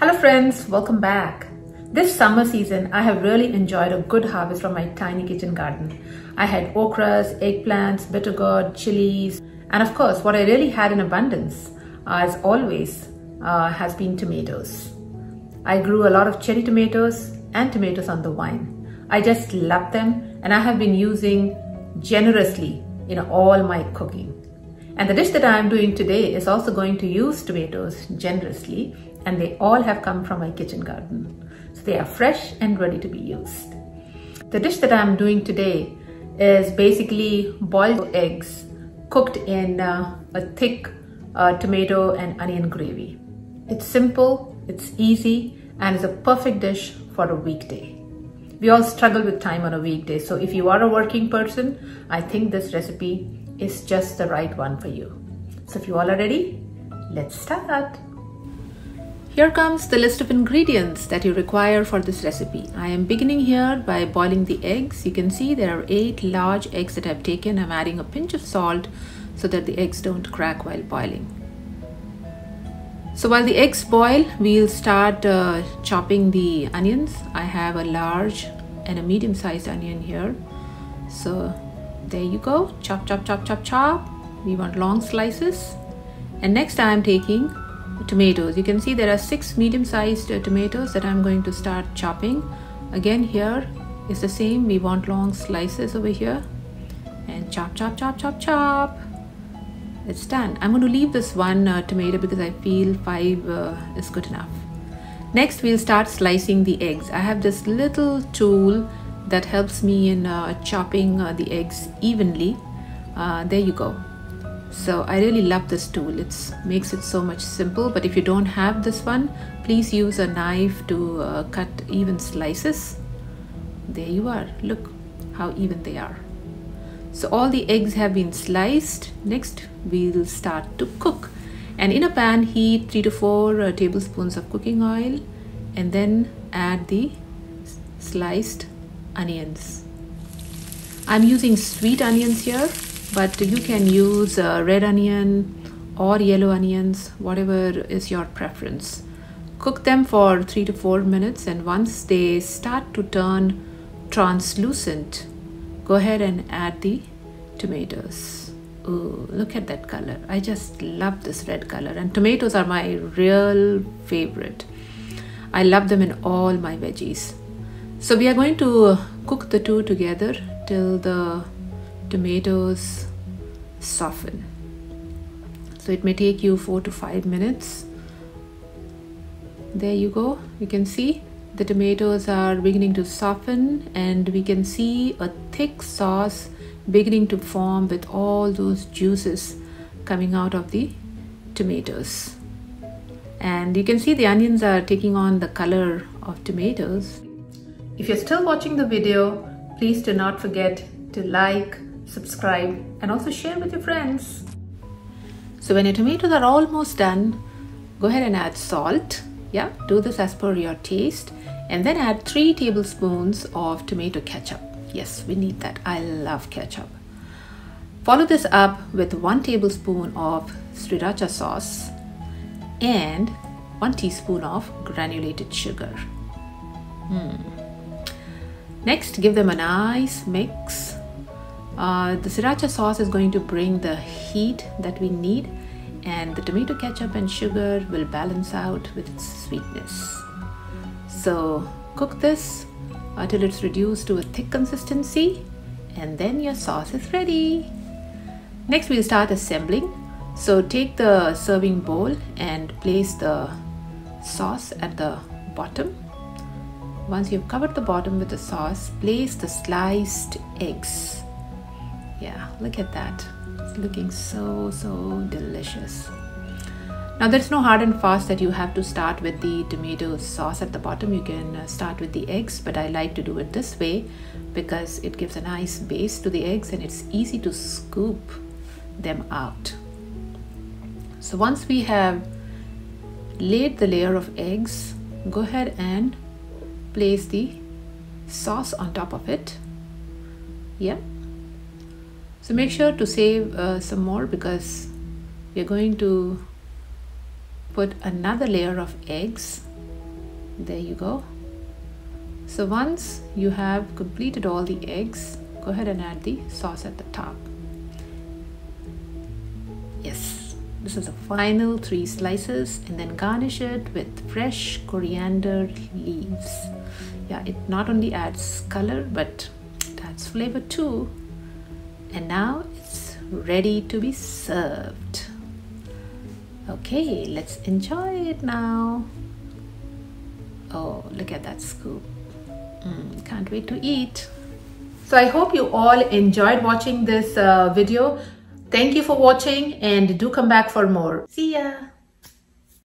Hello friends, welcome back. This summer season, I have really enjoyed a good harvest from my tiny kitchen garden. I had okras, eggplants, bitter gourd, chilies, and of course, what I really had in abundance, as always, uh, has been tomatoes. I grew a lot of cherry tomatoes and tomatoes on the vine. I just love them and I have been using generously in all my cooking. And the dish that I am doing today is also going to use tomatoes generously and they all have come from my kitchen garden. So they are fresh and ready to be used. The dish that I'm doing today is basically boiled eggs cooked in uh, a thick uh, tomato and onion gravy. It's simple, it's easy, and it's a perfect dish for a weekday. We all struggle with time on a weekday, so if you are a working person, I think this recipe is just the right one for you. So if you all are ready, let's start. Here comes the list of ingredients that you require for this recipe. I am beginning here by boiling the eggs. You can see there are eight large eggs that I've taken. I'm adding a pinch of salt so that the eggs don't crack while boiling. So while the eggs boil, we'll start uh, chopping the onions. I have a large and a medium sized onion here. So there you go. Chop, chop, chop, chop, chop. We want long slices. And next I'm taking tomatoes. You can see there are six medium-sized uh, tomatoes that I'm going to start chopping. Again here is the same. We want long slices over here. And chop, chop, chop, chop, chop. It's done. I'm going to leave this one uh, tomato because I feel five uh, is good enough. Next we'll start slicing the eggs. I have this little tool that helps me in uh, chopping uh, the eggs evenly. Uh, there you go so I really love this tool. It makes it so much simple but if you don't have this one please use a knife to uh, cut even slices. There you are. Look how even they are. So all the eggs have been sliced. Next we'll start to cook. And in a pan heat 3 to 4 uh, tablespoons of cooking oil and then add the sliced onions. I'm using sweet onions here but you can use uh, red onion or yellow onions whatever is your preference. Cook them for three to four minutes and once they start to turn translucent go ahead and add the tomatoes. Ooh, look at that color. I just love this red color and tomatoes are my real favorite. I love them in all my veggies. So we are going to cook the two together till the tomatoes soften. So it may take you four to five minutes. There you go. You can see the tomatoes are beginning to soften and we can see a thick sauce beginning to form with all those juices coming out of the tomatoes. And you can see the onions are taking on the color of tomatoes. If you're still watching the video please do not forget to like subscribe, and also share with your friends. So when your tomatoes are almost done, go ahead and add salt. Yeah, do this as per your taste. And then add 3 tablespoons of tomato ketchup. Yes, we need that. I love ketchup. Follow this up with 1 tablespoon of sriracha sauce and 1 teaspoon of granulated sugar. Mm. Next, give them a nice mix uh, the sriracha sauce is going to bring the heat that we need and the tomato ketchup and sugar will balance out with its sweetness. So cook this until it's reduced to a thick consistency and then your sauce is ready. Next we'll start assembling. So take the serving bowl and place the sauce at the bottom. Once you've covered the bottom with the sauce, place the sliced eggs yeah look at that. It's looking so so delicious. Now there's no hard and fast that you have to start with the tomato sauce at the bottom. You can uh, start with the eggs but I like to do it this way because it gives a nice base to the eggs and it's easy to scoop them out. So once we have laid the layer of eggs go ahead and place the sauce on top of it. Yeah so make sure to save uh, some more because we're going to put another layer of eggs. There you go. So once you have completed all the eggs go ahead and add the sauce at the top. Yes this is the final three slices and then garnish it with fresh coriander leaves. Yeah it not only adds color but it adds flavor too and now it's ready to be served. Okay let's enjoy it now. Oh look at that scoop. Mm, can't wait to eat. So i hope you all enjoyed watching this uh, video. Thank you for watching and do come back for more. See ya